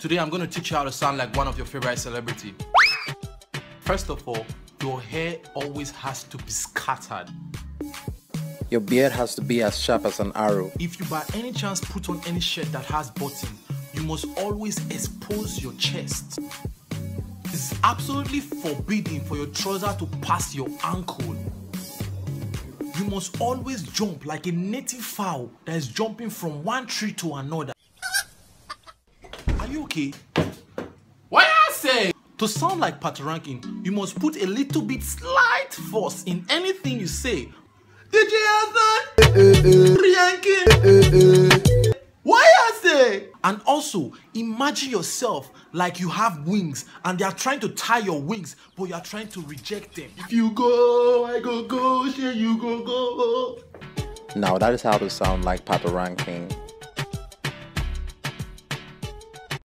Today I'm going to teach you how to sound like one of your favorite celebrity. First of all, your hair always has to be scattered. Your beard has to be as sharp as an arrow. If you by any chance put on any shirt that has button, you must always expose your chest. It's absolutely forbidden for your trouser to pass your ankle. You must always jump like a native fowl that is jumping from one tree to another. Are you okay? What I say? To sound like Patoranking, you must put a little bit slight force in anything you say. Did you hear that? Ranking. Why I say? And also, imagine yourself like you have wings and they are trying to tie your wings, but you are trying to reject them. If you go, I go go, share you go go. Now that is how to sound like Patoranking.